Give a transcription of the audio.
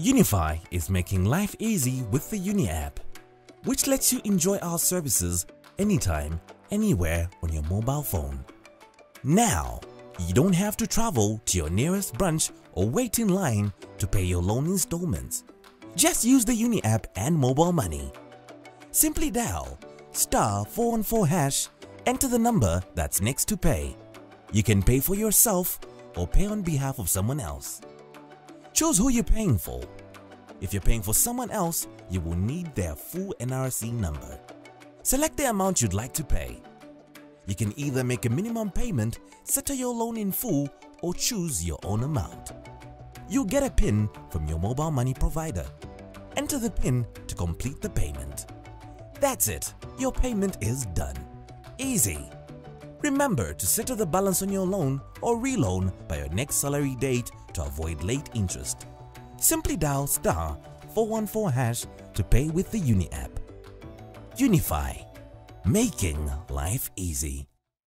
Unifi is making life easy with the Uni app, which lets you enjoy our services anytime, anywhere on your mobile phone. Now, you don't have to travel to your nearest branch or wait in line to pay your loan installments. Just use the Uni app and mobile money. Simply dial star 414 hash, enter the number that's next to pay. You can pay for yourself or pay on behalf of someone else. Choose who you're paying for. If you're paying for someone else, you will need their full NRC number. Select the amount you'd like to pay. You can either make a minimum payment, settle your loan in full, or choose your own amount. You'll get a PIN from your mobile money provider. Enter the PIN to complete the payment. That's it, your payment is done. Easy. Remember to settle the balance on your loan or reloan by your next salary date to avoid late interest. Simply dial star 414 hash to pay with the Uni app. Unifi, making life easy.